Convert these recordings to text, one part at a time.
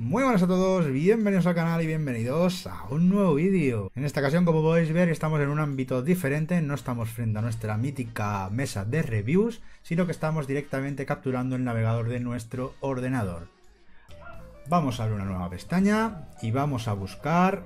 Muy buenas a todos, bienvenidos al canal y bienvenidos a un nuevo vídeo. En esta ocasión, como podéis ver, estamos en un ámbito diferente, no estamos frente a nuestra mítica mesa de reviews, sino que estamos directamente capturando el navegador de nuestro ordenador. Vamos a abrir una nueva pestaña y vamos a buscar...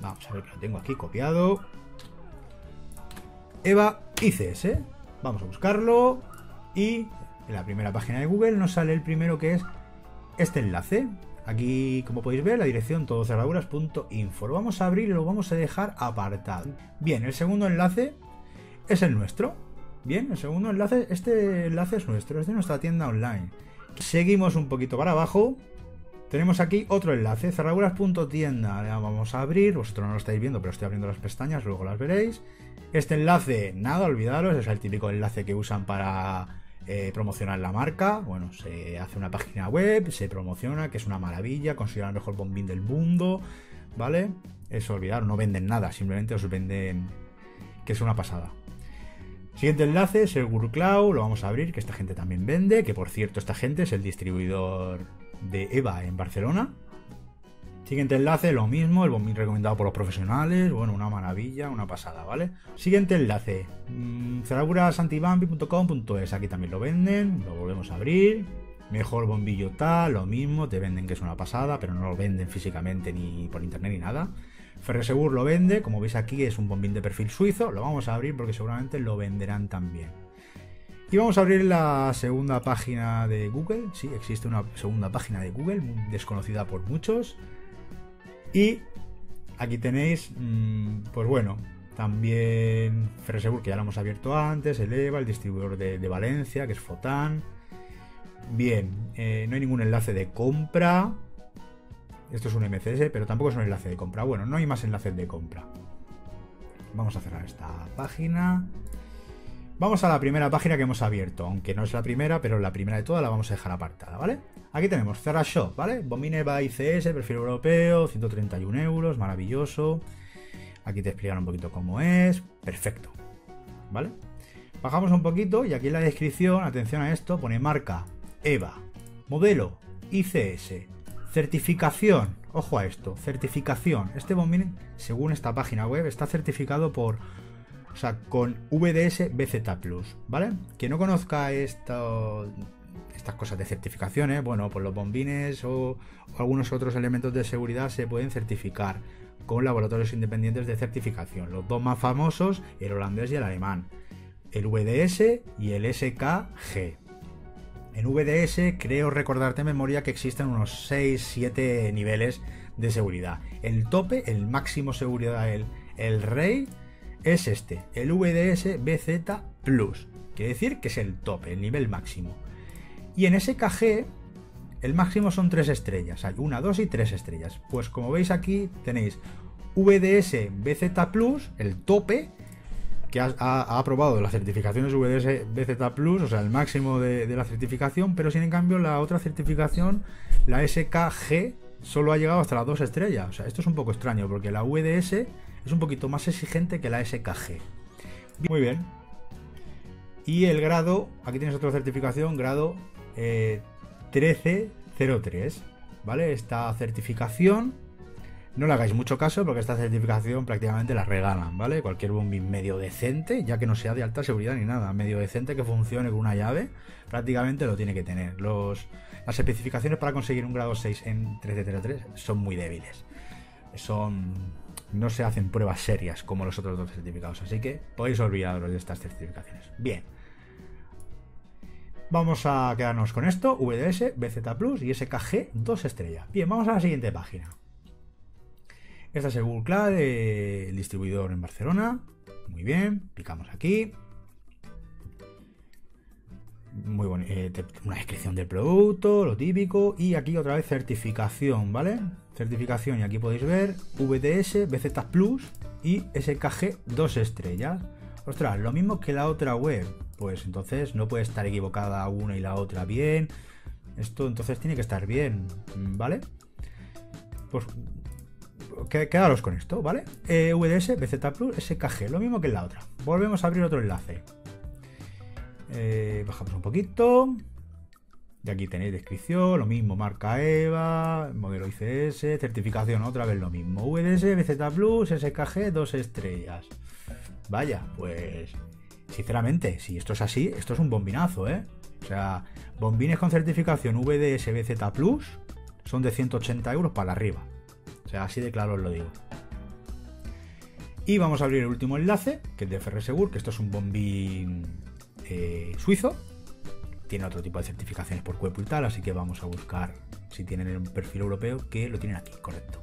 Vamos a ver que lo tengo aquí copiado. EVA ICS. Vamos a buscarlo y en la primera página de Google nos sale el primero que es este enlace. Aquí, como podéis ver, la dirección todocerraduras.info. Lo vamos a abrir y lo vamos a dejar apartado. Bien, el segundo enlace es el nuestro. Bien, el segundo enlace, este enlace es nuestro, es de nuestra tienda online. Seguimos un poquito para abajo. Tenemos aquí otro enlace, cerraduras.tienda. Vamos a abrir, vosotros no lo estáis viendo, pero estoy abriendo las pestañas, luego las veréis. Este enlace, nada, olvidaros, es el típico enlace que usan para eh, promocionar la marca. Bueno, se hace una página web, se promociona, que es una maravilla, considera el mejor bombín del mundo, ¿vale? Eso olvidar, no venden nada, simplemente os venden que es una pasada. Siguiente enlace es el Google Cloud, lo vamos a abrir, que esta gente también vende, que por cierto esta gente es el distribuidor de EVA en Barcelona. Siguiente enlace, lo mismo, el bombín recomendado por los profesionales, bueno, una maravilla, una pasada, ¿vale? Siguiente enlace, mmm, cerradurasantivampi.com.es, aquí también lo venden, lo volvemos a abrir. Mejor bombillo tal, lo mismo, te venden que es una pasada, pero no lo venden físicamente ni por internet ni nada. Ferresegur lo vende, como veis aquí es un bombín de perfil suizo, lo vamos a abrir porque seguramente lo venderán también. Y vamos a abrir la segunda página de Google, sí, existe una segunda página de Google, desconocida por muchos. Y aquí tenéis, mmm, pues bueno, también Ferresegur, que ya lo hemos abierto antes, el EVA, el distribuidor de, de Valencia, que es Fotan. Bien, eh, no hay ningún enlace de compra. Esto es un MCS, pero tampoco es un enlace de compra. Bueno, no hay más enlaces de compra. Vamos a cerrar esta página. Vamos a la primera página que hemos abierto, aunque no es la primera, pero la primera de todas la vamos a dejar apartada, ¿vale? Aquí tenemos Zara Shop, ¿vale? Bombine Eva ICS, perfil europeo, 131 euros, maravilloso. Aquí te explican un poquito cómo es, perfecto, ¿vale? Bajamos un poquito y aquí en la descripción, atención a esto, pone marca EVA, modelo ICS, certificación, ojo a esto, certificación. Este bombín, según esta página web, está certificado por o sea, con VDS BZ Plus, ¿vale? Que no conozca estas cosas de certificaciones, bueno, pues los bombines o, o, algunos otros elementos de seguridad se pueden certificar con laboratorios independientes de certificación. Los dos más famosos, el holandés y el alemán. El VDS y el SKG. En VDS creo recordarte en memoria que existen unos 6-7 niveles de seguridad. El tope, el máximo seguridad, el, el rey es este, el VDS BZ Plus. Quiere decir que es el tope, el nivel máximo. Y en SKG, el máximo son 3 estrellas. Hay 1, 2 y 3 estrellas. Pues como veis aquí tenéis VDS BZ Plus, el tope, que ha, aprobado las certificaciones VDS BZ Plus, o sea, el máximo de, de la certificación, pero sin en cambio la otra certificación, la SKG, solo ha llegado hasta las 2 estrellas. O sea, esto es un poco extraño porque la VDS es un poquito más exigente que la SKG. Muy bien. Y el grado, aquí tienes otra certificación, grado eh, 1303. ¿Vale? Esta certificación, no le hagáis mucho caso porque esta certificación prácticamente la regalan, ¿vale? Cualquier bombín medio decente, ya que no sea de alta seguridad ni nada, medio decente que funcione con una llave, prácticamente lo tiene que tener. Los, las especificaciones para conseguir un grado 6 en 1303 son muy débiles. Son no se hacen pruebas serias como los otros dos certificados, así que podéis olvidaros de estas certificaciones. Bien. Vamos a quedarnos con esto, VDS, BZ Plus y SKG 2 estrellas. Bien, vamos a la siguiente página. Esta es el Google Cloud, el distribuidor en Barcelona. Muy bien, picamos aquí. Muy bueno, eh, una descripción del producto, lo típico. Y aquí otra vez certificación, ¿vale? Certificación, y aquí podéis ver VDS, BZ Plus y SKG 2 estrellas. Ostras, lo mismo que la otra web. Pues entonces no puede estar equivocada una y la otra bien. Esto entonces tiene que estar bien, ¿vale? Pues quedaros con esto, ¿vale? Eh, VDS, BZ Plus, SKG, lo mismo que la otra. Volvemos a abrir otro enlace. Eh, bajamos un poquito. Y aquí tenéis descripción, lo mismo, marca EVA, modelo ICS, certificación, otra vez lo mismo. VDS, BZ Plus, SKG, dos estrellas. Vaya, pues sinceramente, si esto es así, esto es un bombinazo, ¿eh? O sea, bombines con certificación VDS, BZ Plus son de 180 euros para arriba. O sea, así de claro os lo digo. Y vamos a abrir el último enlace, que es de Ferresegur, que esto es un bombín eh, suizo tiene otro tipo de certificaciones por cuerpo y tal, así que vamos a buscar si tienen un perfil europeo, que lo tienen aquí, correcto.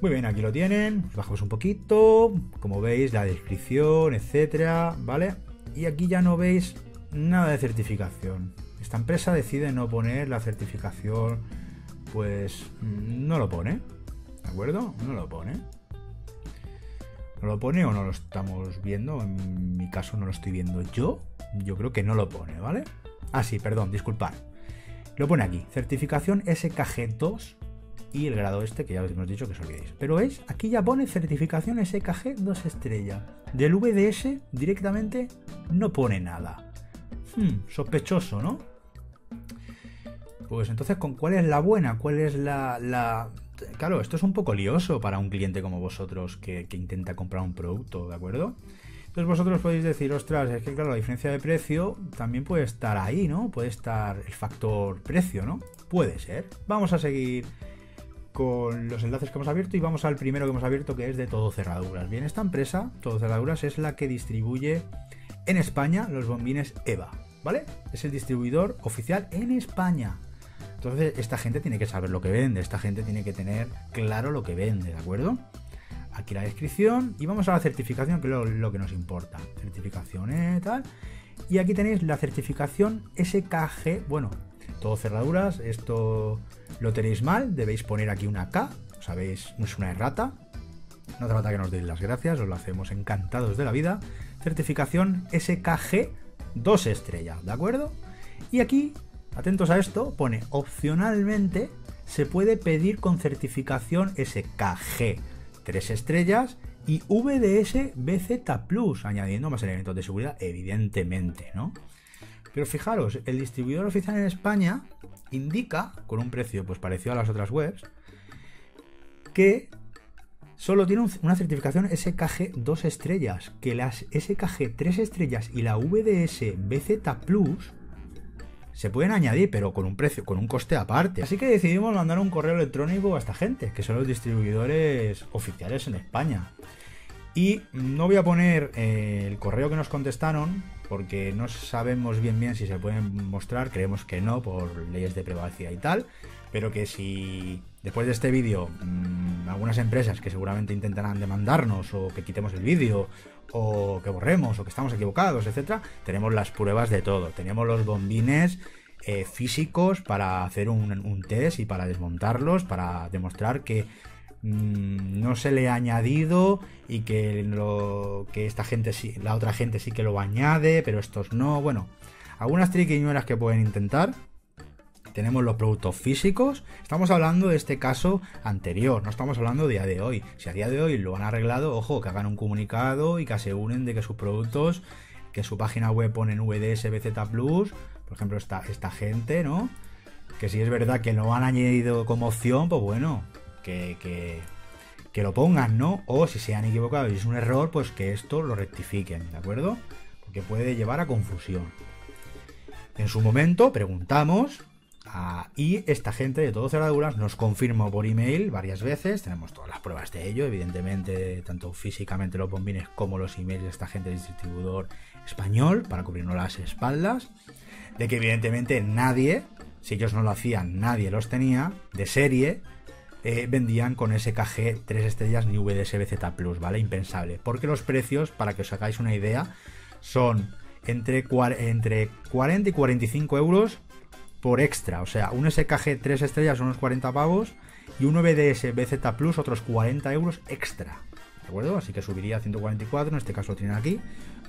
Muy bien, aquí lo tienen, bajamos un poquito, como veis, la descripción, etcétera, ¿vale? Y aquí ya no veis nada de certificación. Esta empresa decide no poner la certificación, pues no lo pone, ¿de acuerdo? No lo pone. ¿No lo pone o no lo estamos viendo? En mi caso no lo estoy viendo yo. Yo creo que no lo pone, ¿vale? Ah, sí, perdón, disculpad. Lo pone aquí, certificación SKG2 y el grado este, que ya os hemos dicho que os olvidéis. Pero veis, aquí ya pone certificación SKG 2 estrella. Del VDS directamente no pone nada. Hmm, sospechoso, ¿no? Pues entonces, ¿con cuál es la buena? ¿Cuál es la claro, esto es un poco lioso para un cliente como vosotros que, intenta comprar un producto, ¿de acuerdo? Entonces vosotros podéis decir, ostras, es que claro, la diferencia de precio también puede estar ahí, ¿no? Puede estar el factor precio, ¿no? Puede ser. Vamos a seguir con los enlaces que hemos abierto y vamos al primero que hemos abierto que es de Todo Cerraduras. Bien, esta empresa, Todo Cerraduras, es la que distribuye en España los bombines EVA, ¿vale? Es el distribuidor oficial en España. Entonces, esta gente tiene que saber lo que vende, esta gente tiene que tener claro lo que vende, ¿de acuerdo? Aquí la descripción y vamos a la certificación, que es lo, que nos importa. Certificación y tal. Y aquí tenéis la certificación SKG, bueno, todo cerraduras, esto lo tenéis mal, debéis poner aquí una K, sabéis, es una errata. No falta que nos deis las gracias, os lo hacemos encantados de la vida. Certificación SKG 2 estrellas, ¿de acuerdo? Y aquí Atentos a esto, pone opcionalmente se puede pedir con certificación SKG 3 estrellas y VDS BZ Plus, añadiendo más elementos de seguridad, evidentemente, ¿no? Pero fijaros, el distribuidor oficial en España indica, con un precio pues parecido a las otras webs, que solo tiene una certificación SKG 2 estrellas, que las SKG 3 estrellas y la VDS BZ Plus se pueden añadir, pero con un precio, con un coste aparte. Así que decidimos mandar un correo electrónico a esta gente, que son los distribuidores oficiales en España. Y no voy a poner eh, el correo que nos contestaron, porque no sabemos bien bien si se pueden mostrar, creemos que no, por leyes de privacidad y tal, pero que si después de este vídeo mm, algunas empresas que seguramente intentarán demandarnos o que quitemos el vídeo o que borremos o que estamos equivocados, etcétera, tenemos las pruebas de todo. Tenemos los bombines eh, físicos para hacer un, test y para desmontarlos, para demostrar que mm, no se le ha añadido y que lo que esta gente sí, la otra gente sí que lo añade, pero estos no. Bueno, algunas triquiñuelas que pueden intentar tenemos los productos físicos. Estamos hablando de este caso anterior, no estamos hablando de día de hoy. Si a día de hoy lo han arreglado, ojo, que hagan un comunicado y que aseguren de que sus productos, que su página web ponen VDS BZ Plus, por ejemplo, esta, esta gente, ¿no? Que si es verdad que lo han añadido como opción, pues bueno, que, que, lo pongan, ¿no? O si se han equivocado y es un error, pues que esto lo rectifiquen, ¿de acuerdo? Porque puede llevar a confusión. En su momento preguntamos Ah, y esta gente de todo cerraduras nos confirmó por email varias veces, tenemos todas las pruebas de ello, evidentemente, tanto físicamente los bombines como los emails de esta gente de distribuidor español para cubrirnos las espaldas, de que evidentemente nadie, si ellos no lo hacían, nadie los tenía, de serie, eh, vendían con SKG 3 estrellas ni VDSBZ Plus, ¿vale? Impensable. Porque los precios, para que os hagáis una idea, son entre, entre 40 y 45 euros por extra. O sea, un SKG 3 estrellas unos 40 pavos y un VDS BZ Plus otros 40 euros extra. ¿De acuerdo? Así que subiría a 144, en este caso lo tienen aquí,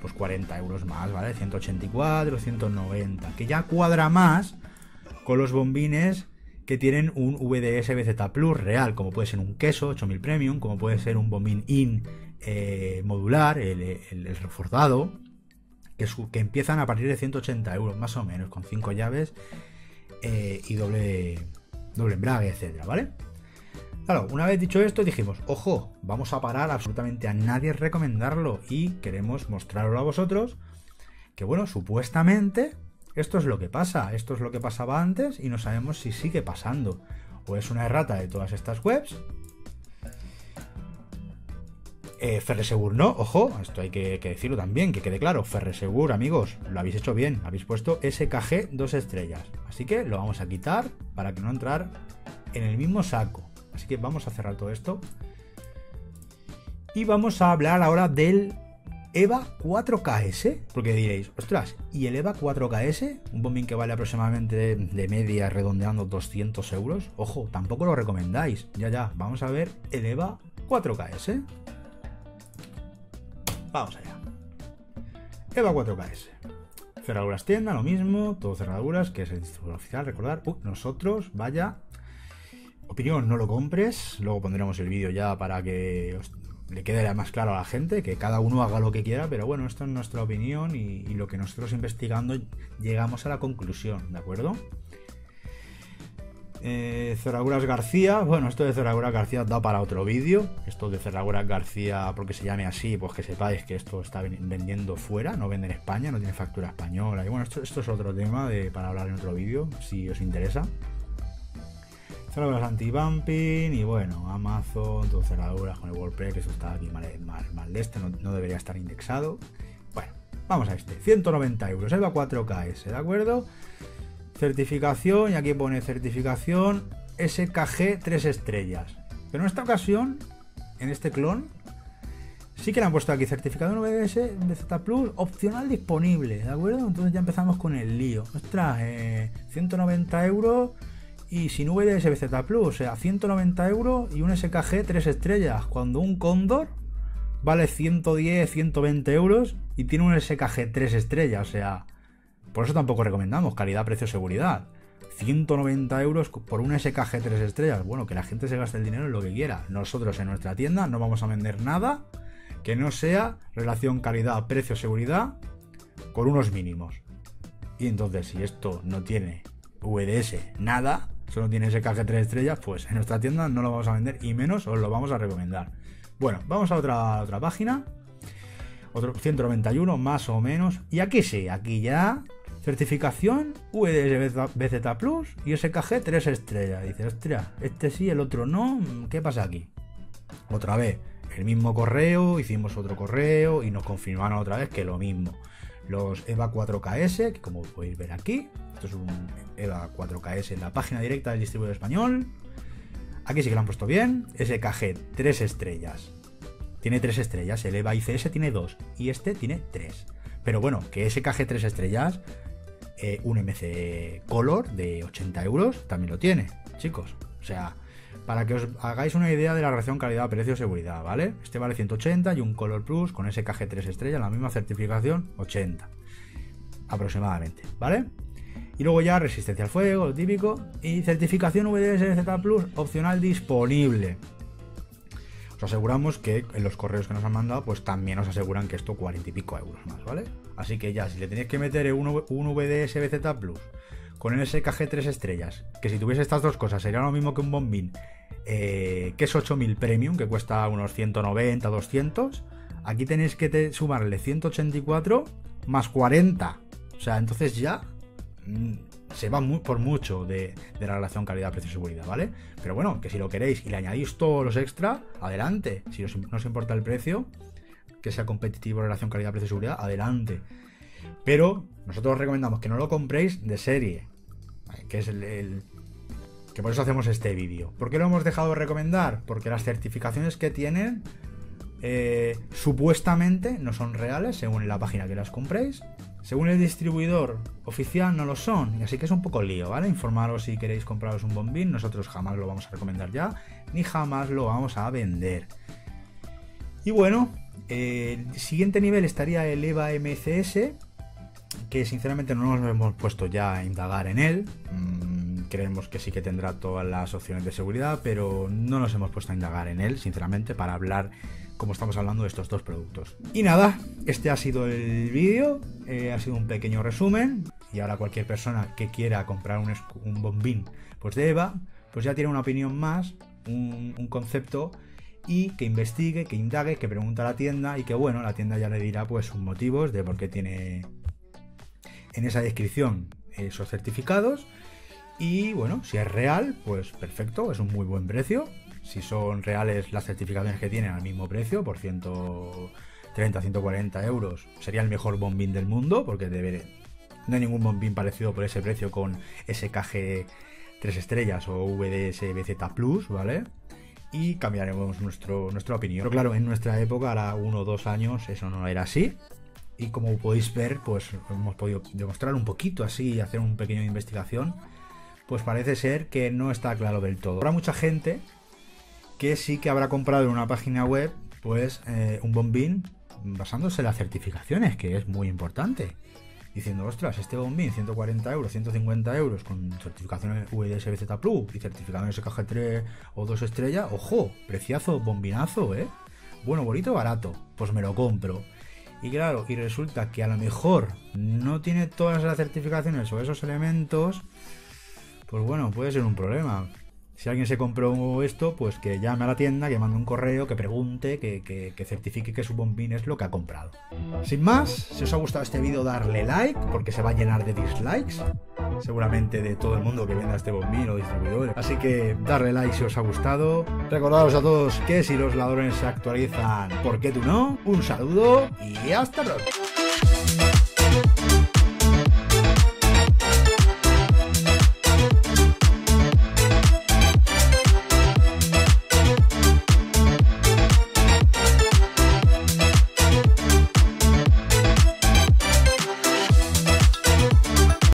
pues 40 euros más, ¿vale? 184, 190, que ya cuadra más con los bombines que tienen un VDS BZ Plus real, como puede ser un queso 8000 Premium, como puede ser un bombín IN eh, modular, el, reforzado, que, que empiezan a partir de 180 euros, más o menos, con 5 llaves eh, y doble, doble embrague, etcétera, ¿vale? Claro, una vez dicho esto, dijimos, ojo, vamos a parar absolutamente a nadie recomendarlo y queremos mostrarlo a vosotros que, bueno, supuestamente esto es lo que pasa, esto es lo que pasaba antes y no sabemos si sigue pasando. O es una errata de todas estas webs. Eh, Ferresegur no, ojo, esto hay que, que, decirlo también, que quede claro. Ferresegur, amigos, lo habéis hecho bien, habéis puesto SKG dos estrellas. Así que lo vamos a quitar para que no entrar en el mismo saco. Así que vamos a cerrar todo esto. Y vamos a hablar ahora del EVA 4KS, porque diréis, ostras, ¿y el EVA 4KS? Un bombín que vale aproximadamente de media redondeando 200 euros. Ojo, tampoco lo recomendáis. Ya, ya, vamos a ver el EVA 4KS. Vamos allá. EVA 4KS. Cerraduras tienda, lo mismo, todo cerraduras, que es el distribuidor oficial, recordar. Uh, nosotros, vaya. Opinión, no lo compres. Luego pondremos el vídeo ya para que le quede más claro a la gente, que cada uno haga lo que quiera, pero bueno, esto es nuestra opinión y, lo que nosotros investigando llegamos a la conclusión, ¿de acuerdo? Eh, Cerraduras García, bueno, esto de Cerraduras García da para otro vídeo. Esto de Cerraduras García, porque se llame así, pues que sepáis que esto está vendiendo fuera, no vende en España, no tiene factura española. Y bueno, esto, esto es otro tema de, para hablar en otro vídeo, si os interesa cerraduras anti-bumping y bueno, Amazon, todo cerraduras con el WordPress, que eso está aquí mal, mal, de este, no, debería estar indexado. Bueno, vamos a este, 190 euros, EVA 4KS, ¿de acuerdo? Certificación, y aquí pone certificación SKG 3 estrellas. Pero en esta ocasión, en este clon, sí que le han puesto aquí certificado VDS BZ Plus, opcional disponible, ¿de acuerdo? Entonces ya empezamos con el lío. Ostras, 190 eh, euros y sin VDSBZ Plus, sea, 190 euros y un SKG 3 estrellas, cuando un Condor vale 110, 120 euros y tiene un SKG 3 estrellas, o sea, por eso tampoco recomendamos calidad, precio, seguridad. 190 euros por un SKG 3 estrellas. Bueno, que la gente se gaste el dinero en lo que quiera. Nosotros en nuestra tienda no vamos a vender nada que no sea relación calidad, precio, seguridad con unos mínimos. Y entonces, si esto no tiene VDS nada, solo tiene ese KG 3 estrellas, pues en nuestra tienda no lo vamos a vender y menos os lo vamos a recomendar. Bueno, vamos a otra, otra página. Otro 191 más o menos. Y aquí sí, aquí ya certificación VDS BZ Plus y SKG 3 estrellas. Dice, ostras, este sí, el otro no. ¿Qué pasa aquí? Otra vez, el mismo correo, hicimos otro correo y nos confirmaron otra vez que lo mismo. Los EVA 4KS, que como podéis ver aquí, esto es un EVA 4KS en la página directa del distribuidor español. Aquí sí que lo han puesto bien. SKG 3 estrellas. Tiene 3 estrellas. El EVA ICS tiene 2 y este tiene 3. Pero bueno, que SKG 3 estrellas, eh, un MC Color de 80 euros también lo tiene, chicos. O sea, para que os hagáis una idea de la relación calidad-precio-seguridad, ¿vale? Este vale 180 y un Color Plus con SKG 3 estrellas, la misma certificación, 80 aproximadamente, ¿vale? Y luego ya resistencia al fuego, lo típico. Y certificación VDSZ Plus opcional disponible. Os aseguramos que en los correos que nos han mandado, pues también os aseguran que esto 40 y pico euros más, ¿vale? Así que ya, si le tenéis que meter un, un VDS Plus con el SKG 3 estrellas, que si tuviese estas dos cosas sería lo mismo que un bombín, eh, que es 8000 Premium, que cuesta unos 190, 200, aquí tenéis que sumarle 184 más 40. O sea, entonces ya Mm, se va por mucho de, la relación calidad-precio-seguridad, ¿vale? Pero bueno, que si lo queréis y le añadís todos los extra, adelante. Si no os importa el precio, que sea competitivo la relación calidad-precio-seguridad, adelante. Pero nosotros recomendamos que no lo compréis de serie, que es el, que por eso hacemos este vídeo. ¿Por qué lo hemos dejado de recomendar? Porque las certificaciones que tienen eh, supuestamente no son reales según la página que las compréis según el distribuidor oficial no lo son, y así que es un poco lío, ¿vale? Informaros si queréis compraros un bombín, nosotros jamás lo vamos a recomendar ya, ni jamás lo vamos a vender. Y bueno, el siguiente nivel estaría el EVA MCS, que sinceramente no nos hemos puesto ya a indagar en él. Mm, creemos que sí que tendrá todas las opciones de seguridad, pero no nos hemos puesto a indagar en él, sinceramente, para hablar como estamos hablando de estos dos productos. Y nada, este ha sido el vídeo, eh, ha sido un pequeño resumen, y ahora cualquier persona que quiera comprar un, bombín pues de EVA, pues ya tiene una opinión más, un, un concepto y que investigue, que indague, que pregunte a la tienda y que bueno, la tienda ya le dirá pues sus motivos de por qué tiene en esa descripción esos certificados y bueno, si es real, pues perfecto, es un muy buen precio. Si son reales las certificaciones que tienen al mismo precio, por 130, 140 euros, sería el mejor bombín del mundo, porque debe, no hay ningún bombín parecido por ese precio con SKG 3 estrellas o VDS BZ Plus, ¿vale? Y cambiaremos nuestro, nuestra opinión. Pero claro, en nuestra época, ahora uno o dos años, eso no era así. Y como podéis ver, pues hemos podido demostrar un poquito así, hacer un pequeño investigación pues parece ser que no está claro del todo. Habrá mucha gente que sí que habrá comprado en una página web pues eh, un bombín basándose en las certificaciones, que es muy importante. Diciendo, ostras, este bombín 140 euros, 150 euros con certificaciones VDS Plus y certificaciones SKG 3 o 2 estrellas, ojo, preciazo, bombinazo, ¿eh? Bueno, bonito, barato, pues me lo compro. Y claro, y resulta que a lo mejor no tiene todas las certificaciones o esos elementos, pues bueno, puede ser un problema. Si alguien se compró esto, pues que llame a la tienda, que mande un correo, que pregunte, que, certifique que su bombín es lo que ha comprado. Sin más, si os ha gustado este vídeo, darle like, porque se va a llenar de dislikes. Seguramente de todo el mundo que venda este bombín o distribuidores. Así que darle like si os ha gustado. Recordaros a todos que si los ladrones se actualizan, ¿por qué tú no? Un saludo y hasta pronto.